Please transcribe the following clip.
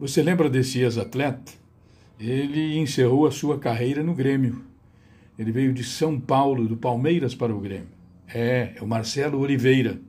Você lembra desse ex-atleta? Ele encerrou a sua carreira no Grêmio. Ele veio de São Paulo, do Palmeiras para o Grêmio. É, é o Marcelo Oliveira.